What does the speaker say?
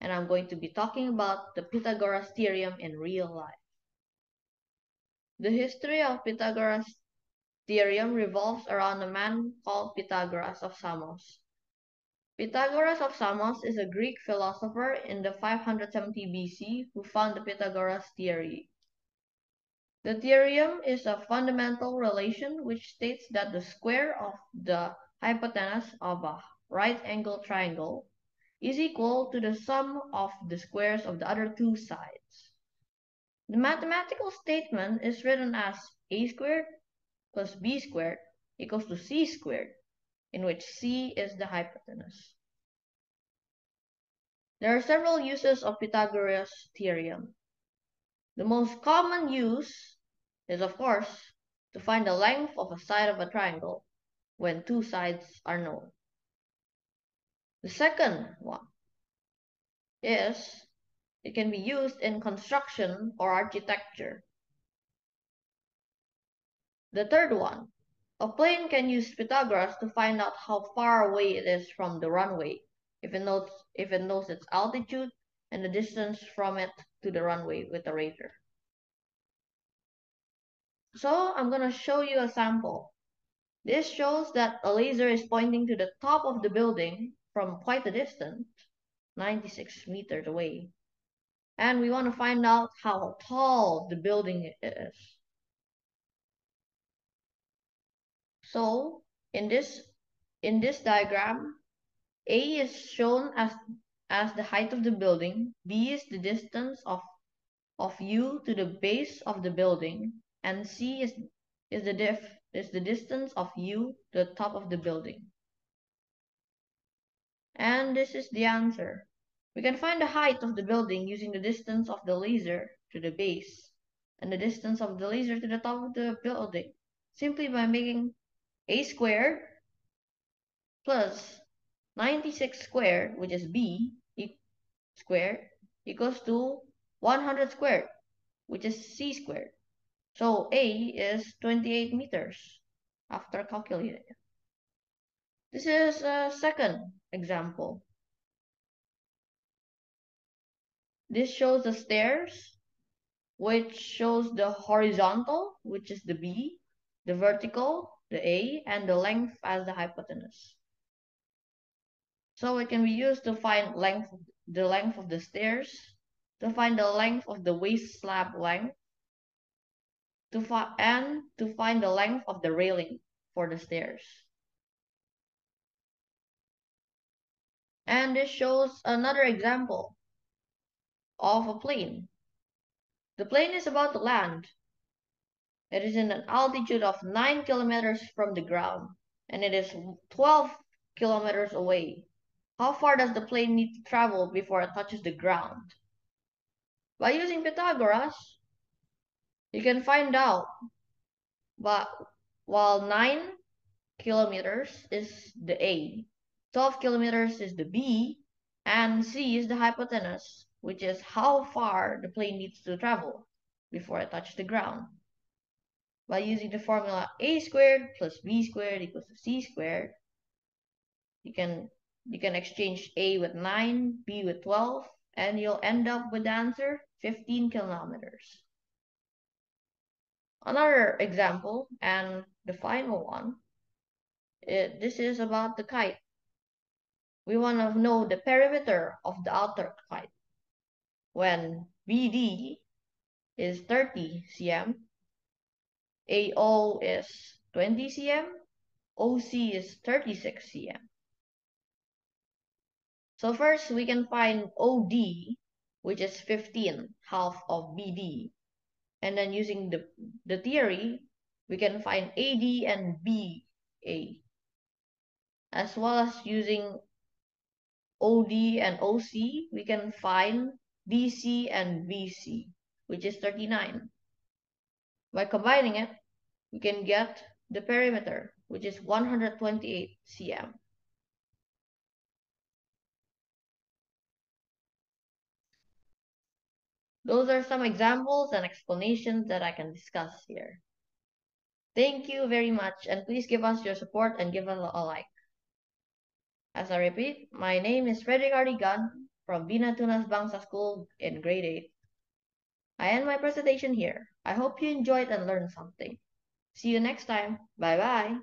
and I'm going to be talking about the Pythagoras theorem in real life. The history of Pythagoras theorem revolves around a man called Pythagoras of Samos. Pythagoras of Samos is a Greek philosopher in the 570 BC who found the Pythagoras theory. The theorem is a fundamental relation which states that the square of the hypotenuse of a right angle triangle is equal to the sum of the squares of the other two sides. The mathematical statement is written as a squared plus b squared equals to c squared, in which c is the hypotenuse. There are several uses of Pythagoras' theorem. The most common use is, of course, to find the length of a side of a triangle when two sides are known. The second one is it can be used in construction or architecture. The third one, a plane can use Pythagoras to find out how far away it is from the runway if it knows, if it knows its altitude and the distance from it to the runway with a radar. So I'm going to show you a sample. This shows that a laser is pointing to the top of the building from quite a distance, 96 meters away. And we want to find out how tall the building is. So in this in this diagram, A is shown as as the height of the building, B is the distance of of U to the base of the building, and C is is the diff is the distance of U to the top of the building. And this is the answer. We can find the height of the building using the distance of the laser to the base and the distance of the laser to the top of the building simply by making a squared plus 96 squared, which is b squared, equals to 100 squared, which is c squared. So a is 28 meters after calculating it. This is a second example. This shows the stairs, which shows the horizontal, which is the B, the vertical, the A, and the length as the hypotenuse. So it can be used to find length, the length of the stairs, to find the length of the waist slab length, to find and to find the length of the railing for the stairs. And this shows another example of a plane. The plane is about to land. It is in an altitude of 9 kilometers from the ground, and it is 12 kilometers away. How far does the plane need to travel before it touches the ground? By using Pythagoras, you can find out. But while 9 kilometers is the A, 12 kilometers is the B, and C is the hypotenuse, which is how far the plane needs to travel before it touches the ground. By using the formula a squared plus b squared equals to c squared, you can you can exchange a with 9, b with 12, and you'll end up with the answer 15 kilometers. Another example, and the final one, it, this is about the kite we want to know the perimeter of the outer kite. When BD is 30 cm, AO is 20 cm, OC is 36 cm. So first we can find OD, which is 15, half of BD. And then using the, the theory, we can find AD and BA. As well as using OD and OC, we can find DC and BC, which is 39. By combining it, we can get the perimeter, which is 128 cm. Those are some examples and explanations that I can discuss here. Thank you very much, and please give us your support and give us a like. As I repeat, my name is Frederick Ardigan from Bina Tunas Bangsa School in grade 8. I end my presentation here. I hope you enjoyed and learned something. See you next time. Bye-bye.